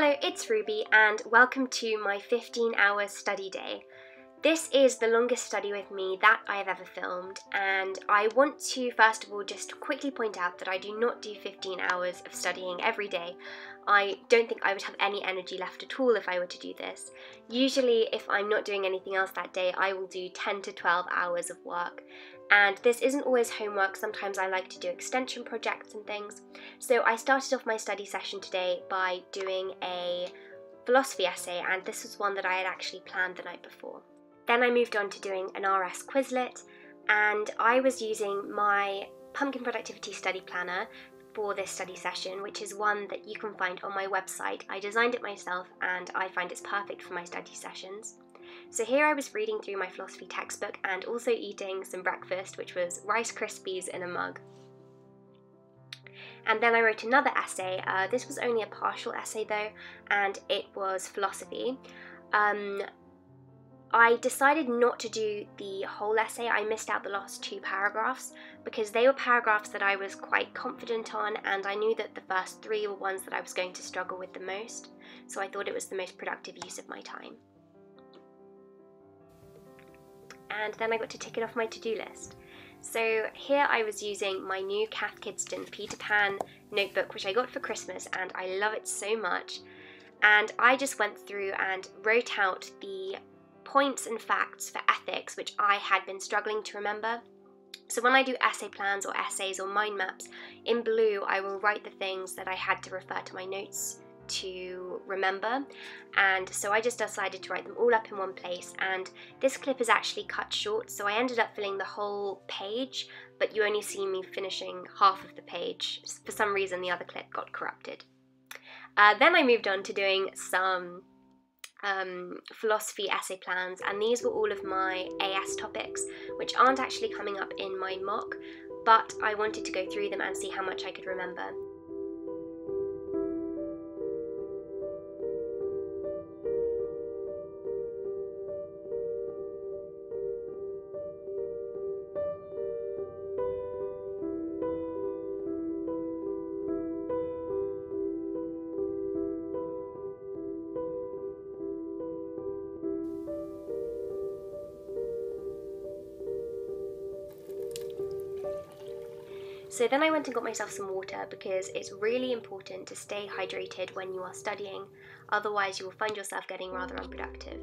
Hello, it's Ruby, and welcome to my 15 hour study day. This is the longest study with me that I have ever filmed, and I want to first of all just quickly point out that I do not do 15 hours of studying every day. I don't think I would have any energy left at all if I were to do this. Usually, if I'm not doing anything else that day, I will do 10 to 12 hours of work, and this isn't always homework, sometimes I like to do extension projects and things. So I started off my study session today by doing a philosophy essay, and this was one that I had actually planned the night before. Then I moved on to doing an RS Quizlet, and I was using my Pumpkin Productivity Study Planner for this study session, which is one that you can find on my website. I designed it myself and I find it's perfect for my study sessions. So here I was reading through my philosophy textbook and also eating some breakfast, which was Rice Krispies in a mug. And then I wrote another essay. Uh, this was only a partial essay though, and it was philosophy. Um, I decided not to do the whole essay. I missed out the last two paragraphs because they were paragraphs that I was quite confident on, and I knew that the first three were ones that I was going to struggle with the most. So I thought it was the most productive use of my time and then I got to tick it off my to-do list. So here I was using my new Cath Kidston Peter Pan notebook, which I got for Christmas, and I love it so much. And I just went through and wrote out the points and facts for ethics, which I had been struggling to remember. So when I do essay plans or essays or mind maps, in blue I will write the things that I had to refer to my notes to remember and so I just decided to write them all up in one place and this clip is actually cut short so I ended up filling the whole page but you only see me finishing half of the page. For some reason the other clip got corrupted. Uh, then I moved on to doing some um, philosophy essay plans and these were all of my AS topics which aren't actually coming up in my mock but I wanted to go through them and see how much I could remember. So then I went and got myself some water because it's really important to stay hydrated when you are studying, otherwise, you will find yourself getting rather unproductive.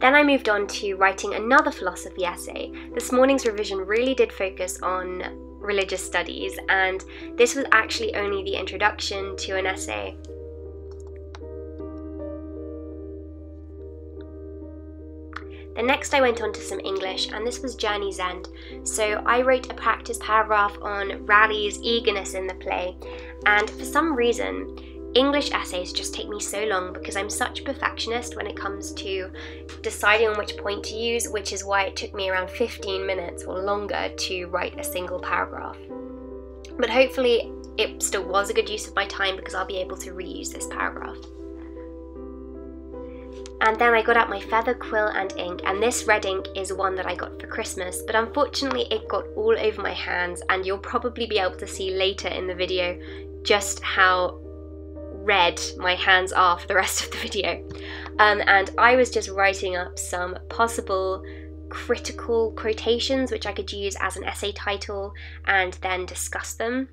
Then I moved on to writing another philosophy essay. This morning's revision really did focus on religious studies, and this was actually only the introduction to an essay Next I went on to some English, and this was Journey's End. So I wrote a practice paragraph on Raleigh's eagerness in the play, and for some reason, English essays just take me so long because I'm such a perfectionist when it comes to deciding on which point to use, which is why it took me around 15 minutes or longer to write a single paragraph. But hopefully, it still was a good use of my time because I'll be able to reuse this paragraph. And then I got out my feather quill and ink, and this red ink is one that I got for Christmas, but unfortunately it got all over my hands, and you'll probably be able to see later in the video just how red my hands are for the rest of the video. Um, and I was just writing up some possible critical quotations which I could use as an essay title and then discuss them.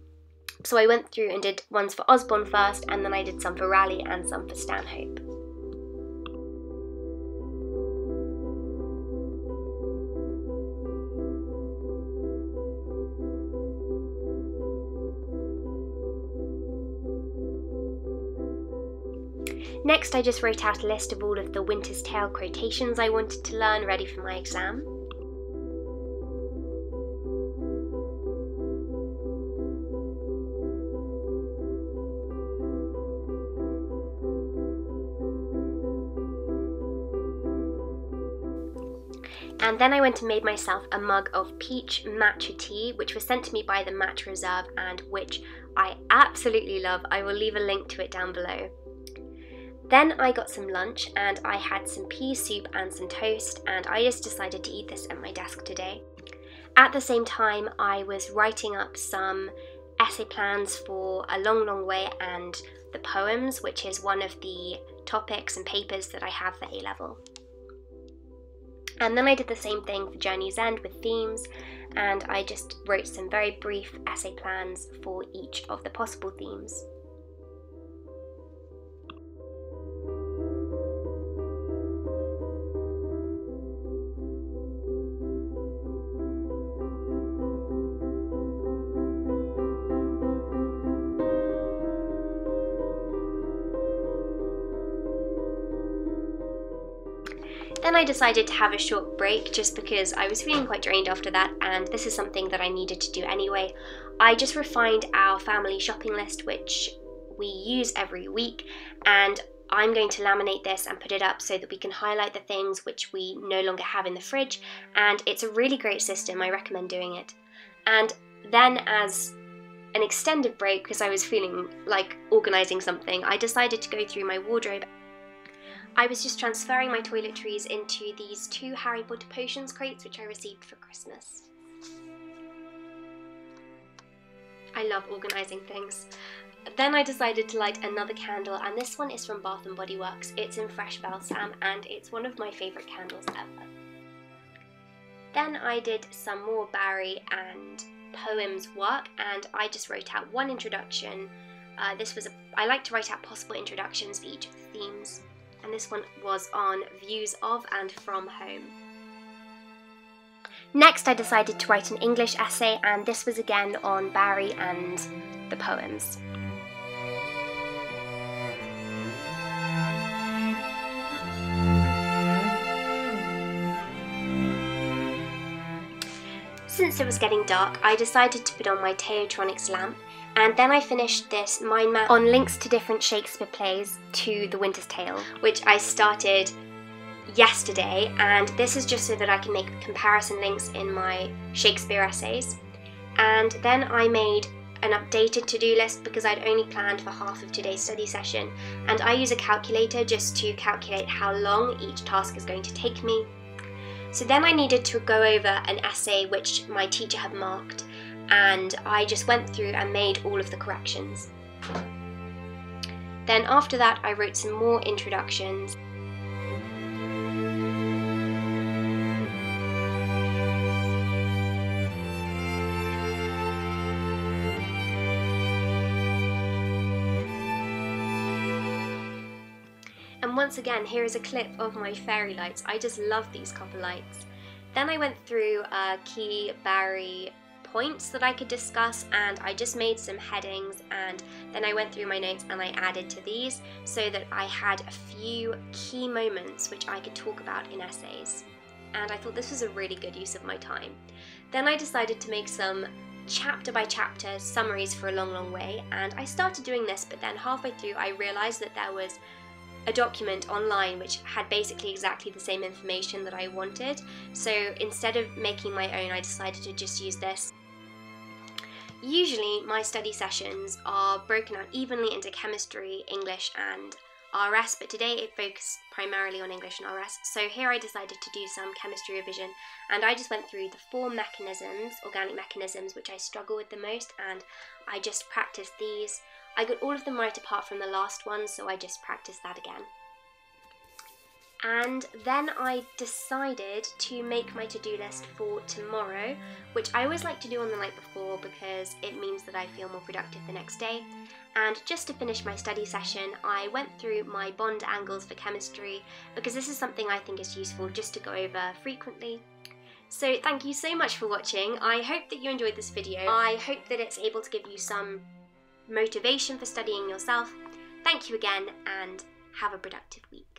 So I went through and did ones for Osborne first, and then I did some for Raleigh and some for Stanhope. Next, I just wrote out a list of all of the Winter's Tale quotations I wanted to learn ready for my exam. And then I went and made myself a mug of peach matcha tea, which was sent to me by the Matcha Reserve and which I absolutely love. I will leave a link to it down below. Then I got some lunch and I had some pea soup and some toast, and I just decided to eat this at my desk today. At the same time, I was writing up some essay plans for A Long Long Way and the poems, which is one of the topics and papers that I have for A level. And then I did the same thing for Journey's End with themes, and I just wrote some very brief essay plans for each of the possible themes. Then I decided to have a short break just because I was feeling quite drained after that, and this is something that I needed to do anyway. I just refined our family shopping list, which we use every week, and I'm going to laminate this and put it up so that we can highlight the things which we no longer have in the fridge, and it's a really great system. I recommend doing it. And then, as an extended break, because I was feeling like organising something, I decided to go through my wardrobe I was just transferring my toiletries into these two Harry Potter potions crates which I received for Christmas. I love organising things. Then I decided to light another candle and this one is from Bath & Body Works. It's in fresh balsam and it's one of my favourite candles ever. Then I did some more Barry and poems work and I just wrote out one introduction. Uh, this was a, I like to write out possible introductions for each of the themes and this one was on views of and from home. Next, I decided to write an English essay, and this was again on Barry and the poems. Since it was getting dark, I decided to put on my TaoTronics lamp and then I finished this mind map on links to different Shakespeare plays to The Winter's Tale, which I started yesterday. And this is just so that I can make comparison links in my Shakespeare essays. And then I made an updated to-do list because I'd only planned for half of today's study session and I use a calculator just to calculate how long each task is going to take me. So then I needed to go over an essay which my teacher had marked and I just went through and made all of the corrections. Then after that I wrote some more introductions once again, here is a clip of my fairy lights. I just love these copper lights. Then I went through uh, Key, Barry, points that I could discuss and I just made some headings and then I went through my notes and I added to these so that I had a few key moments which I could talk about in essays. And I thought this was a really good use of my time. Then I decided to make some chapter by chapter summaries for a long, long way and I started doing this but then halfway through I realised that there was a document online which had basically exactly the same information that I wanted. So instead of making my own, I decided to just use this. Usually my study sessions are broken out evenly into chemistry, English and RS, but today it focused primarily on English and RS. So here I decided to do some chemistry revision and I just went through the four mechanisms, organic mechanisms, which I struggle with the most and I just practiced these. I got all of them right apart from the last one, so I just practiced that again. And then I decided to make my to-do list for tomorrow, which I always like to do on the night before because it means that I feel more productive the next day. And just to finish my study session, I went through my bond angles for chemistry because this is something I think is useful just to go over frequently. So thank you so much for watching. I hope that you enjoyed this video. I hope that it's able to give you some motivation for studying yourself. Thank you again and have a productive week.